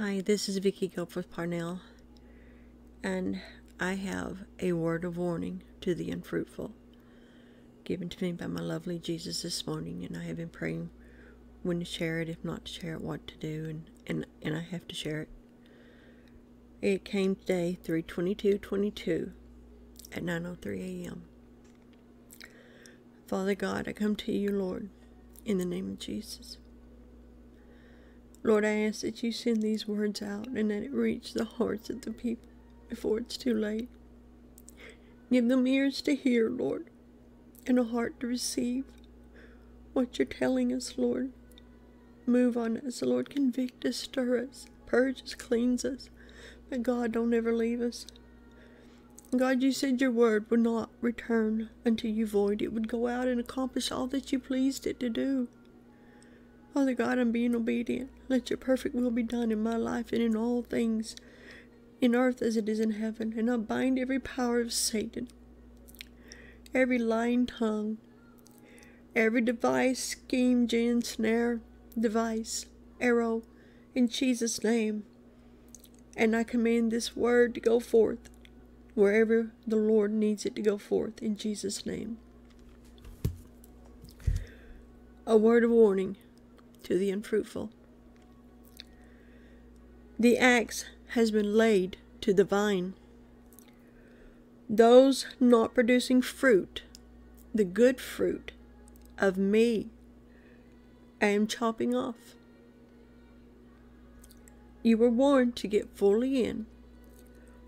Hi, this is Vicki Goforth Parnell, and I have a word of warning to the unfruitful given to me by my lovely Jesus this morning, and I have been praying when to share it, if not to share it, what to do, and, and, and I have to share it. It came today, 32222 at 9.03 a.m. Father God, I come to you, Lord, in the name of Jesus. Lord, I ask that you send these words out and that it reach the hearts of the people before it's too late. Give them ears to hear, Lord, and a heart to receive what you're telling us, Lord. Move on us, Lord. Convict us, stir us, purge us, cleanse us. But God, don't ever leave us. God, you said your word would not return unto you void. It would go out and accomplish all that you pleased it to do. Father God, I'm being obedient. Let your perfect will be done in my life and in all things, in earth as it is in heaven. And I bind every power of Satan, every lying tongue, every device, scheme, gin, snare, device, arrow, in Jesus' name. And I command this word to go forth wherever the Lord needs it to go forth in Jesus' name. A word of warning to the unfruitful. The axe has been laid to the vine. Those not producing fruit, the good fruit of me, I am chopping off. You were warned to get fully in,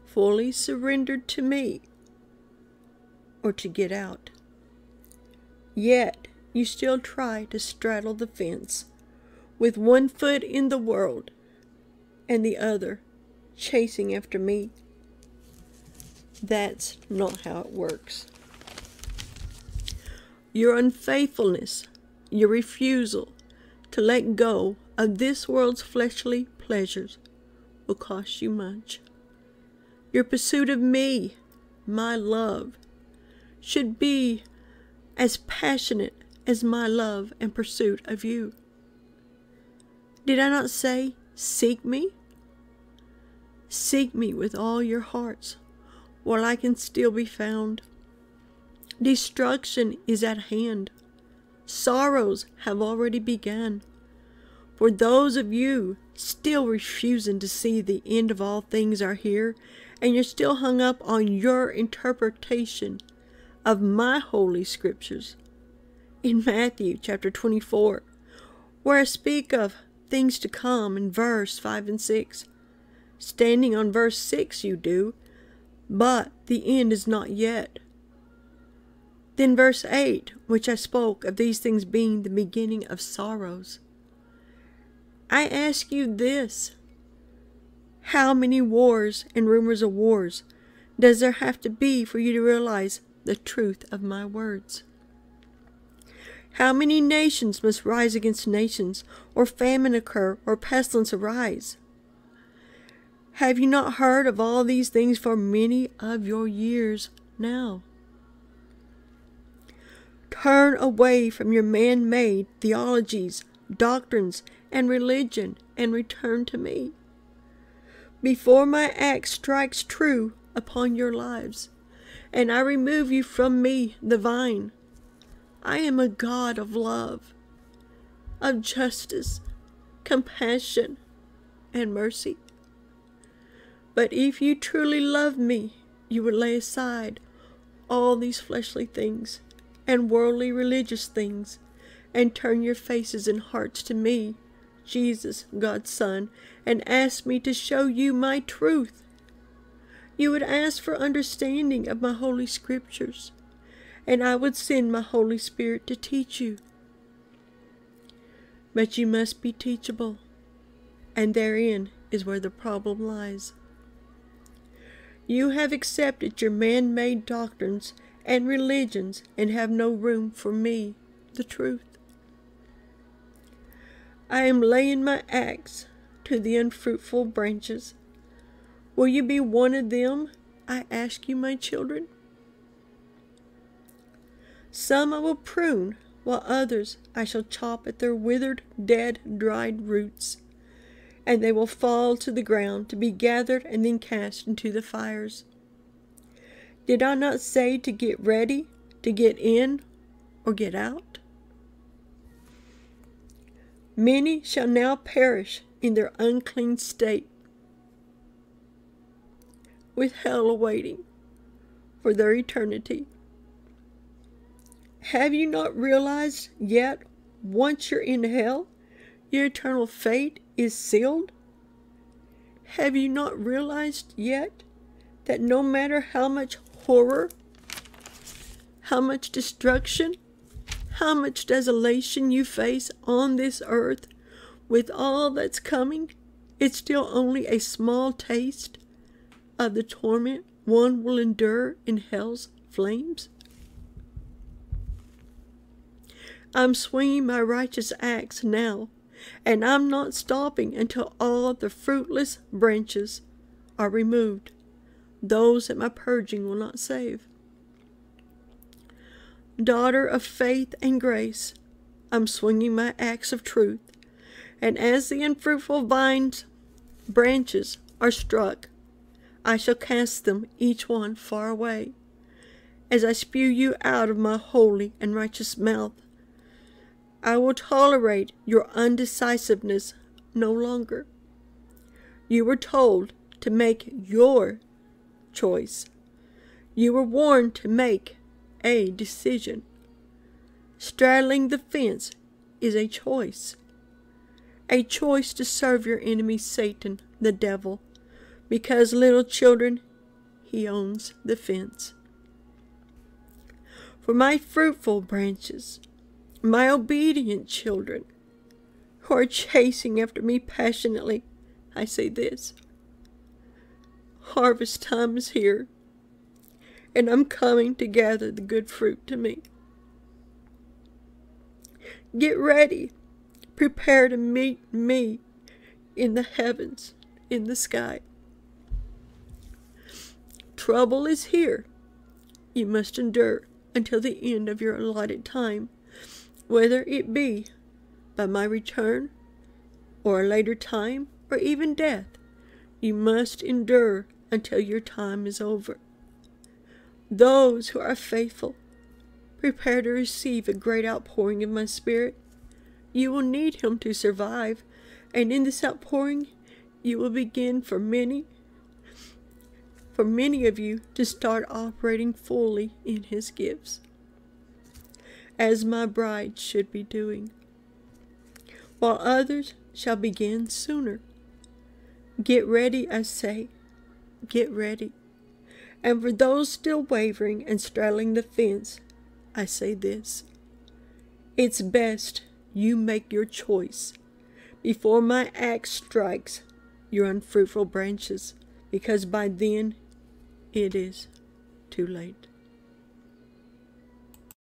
fully surrendered to me, or to get out. Yet you still try to straddle the fence with one foot in the world and the other chasing after me. That's not how it works. Your unfaithfulness, your refusal to let go of this world's fleshly pleasures will cost you much. Your pursuit of me, my love, should be as passionate as my love and pursuit of you. Did I not say, Seek me? Seek me with all your hearts while I can still be found. Destruction is at hand. Sorrows have already begun. For those of you still refusing to see the end of all things are here, and you're still hung up on your interpretation of my holy scriptures. In Matthew chapter 24, where I speak of things to come in verse 5 and 6. Standing on verse 6, you do, but the end is not yet. Then verse 8, which I spoke of these things being the beginning of sorrows. I ask you this How many wars and rumors of wars does there have to be for you to realize the truth of my words? How many nations must rise against nations, or famine occur, or pestilence arise? Have you not heard of all these things for many of your years now? Turn away from your man made theologies, doctrines, and religion, and return to me. Before my axe strikes true upon your lives, and I remove you from me, the vine, I am a God of love, of justice, compassion, and mercy. But if you truly love me, you would lay aside all these fleshly things and worldly religious things and turn your faces and hearts to me, Jesus, God's Son, and ask me to show you my truth. You would ask for understanding of my holy scriptures and I would send my Holy Spirit to teach you. But you must be teachable, and therein is where the problem lies. You have accepted your man made doctrines and religions and have no room for me, the truth. I am laying my axe to the unfruitful branches. Will you be one of them? I ask you, my children. Some I will prune, while others I shall chop at their withered, dead, dried roots. and they will fall to the ground to be gathered and then cast into the fires. Did I not say to get ready, to get in, or get out? Many shall now perish in their unclean state, with hell awaiting for their eternity. Have you not realized yet, once you're in hell, your eternal fate is sealed? Have you not realized yet that no matter how much horror, how much destruction, how much desolation you face on this earth with all that's coming, it's still only a small taste of the torment one will endure in hell's flames? I'm swinging my righteous axe now, and I'm not stopping until all the fruitless branches are removed, those that my purging will not save. Daughter of faith and grace, I'm swinging my axe of truth, and as the unfruitful vines branches are struck, I shall cast them each one far away. As I spew you out of my holy and righteous mouth, I will tolerate your undecisiveness no longer. You were told to make your choice. You were warned to make a decision. Straddling the fence is a choice. A choice to serve your enemy Satan, the devil, because little children, he owns the fence. For my fruitful branches, my obedient children, who are chasing after me passionately, I say this Harvest time is here, and I'm coming to gather the good fruit to me. Get ready. Prepare to meet me in the heavens, in the sky. Trouble is here. You must endure until the end of your allotted time, whether it be by my return, or a later time, or even death. You must endure until your time is over. Those who are faithful, prepare to receive a great outpouring of my Spirit. You will need Him to survive, and in this outpouring, you will begin for many, for many of you to start operating fully in His gifts, as my bride should be doing, while others shall begin sooner. Get ready, I say, get ready. And for those still wavering and straddling the fence, I say this. It's best you make your choice before my axe strikes your unfruitful branches, because by then it is too late.